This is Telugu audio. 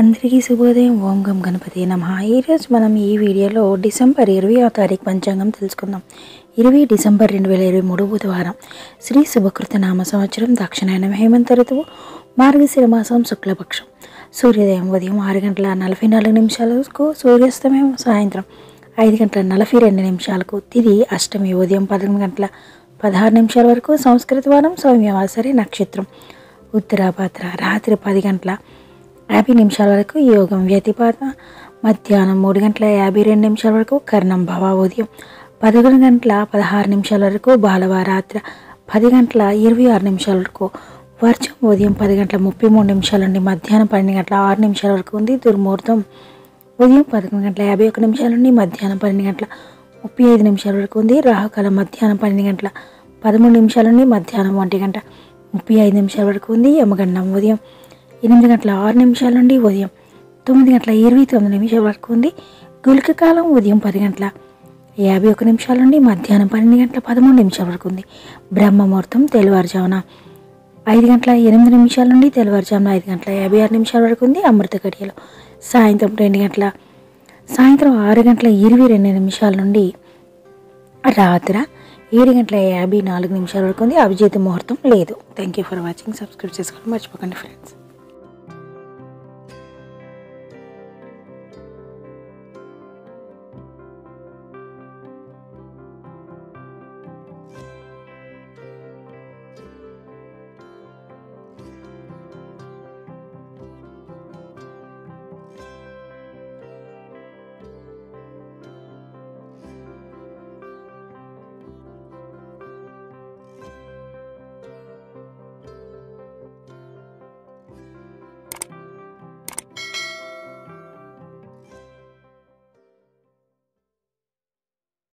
అందరికీ శుభోదయం ఓం గం గణపతి నమ. ఈరోజు మనం ఈ వీడియోలో డిసెంబర్ ఇరవై తారీఖు పంచాంగం తెలుసుకుందాం. ఇరవై డిసెంబర్ రెండు వేల ఇరవై మూడు బుధవారం. శ్రీ శుభకృత నామ సంవత్సరం దక్షిణాయనం హేమంత ఋతువు మార్గశిర మాసం శుక్లపక్షం. సూర్యోదయం ఉదయం ఆరు గంటల నలభై నాలుగు నిమిషాలకు సూర్యాస్తమయం సాయంత్రం ఐదు గంటల నలభై రెండు నిమిషాలకు తిది అష్టమి ఉదయం పదకొండు గంటల పదహారు నిమిషాల వరకు సంస్కృత వారం సౌమ్యవాసరి నక్షత్రం. ఉత్తరాభాద్ర రాత్రి పది గంటల యాభై నిమిషాల వరకు యోగం వ్యతిపాత. మధ్యాహ్నం మూడు గంటల యాభై రెండు నిమిషాల వరకు కర్ణం భవ ఉదయం. పదకొండు గంటల పదహారు నిమిషాల వరకు బాలవ రాత్రి. పది గంటల ఇరవై ఆరు నిమిషాల వరకు వర్షం ఉదయం పది గంటల ముప్పై మూడు నిమిషాల నుండి మధ్యాహ్నం పన్నెండు గంటల ఆరు నిమిషాల వరకు ఉంది దుర్ముహూర్తం. ఉదయం పదకొండు గంటల యాభై ఒక నిమిషాల నుండి మధ్యాహ్నం పన్నెండు గంటల ముప్పై ఐదు నిమిషాల వరకు ఉంది రాహుకాలం. మధ్యాహ్నం పన్నెండు గంటల పదమూడు నిమిషాల నుండి మధ్యాహ్నం ఒంటి గంట ముప్పై ఐదు నిమిషాల వరకు ఉంది యమగండం ఉదయం. ఎనిమిది గంటల ఆరు నిమిషాల నుండి ఉదయం తొమ్మిది గంటల ఇరవై తొమ్మిది నిమిషాల వరకు ఉంది. గుళిక కాలం ఉదయం పది గంటల యాభై ఒక నిమిషాల నుండి మధ్యాహ్నం పన్నెండు గంటల పదమూడు నిమిషాల వరకు ఉంది. బ్రహ్మముహూర్తం తెల్లవారుజామున ఐదు గంటల ఎనిమిది నిమిషాల నుండి తెల్లవారుజామున ఐదు గంటల యాభై ఆరు నిమిషాల వరకు ఉంది. అమృత గడియలు సాయంత్రం రెండు గంటల సాయంత్రం ఆరు గంటల ఇరవై రెండు నిమిషాల నుండి రాత్రి ఏడు గంటల యాభై నాలుగు నిమిషాల వరకు ఉంది. అభిజిత్ ముహూర్తం లేదు. Thank you for watching subscribe చేసుకోండి మర్చిపోకండి ఫ్రెండ్స్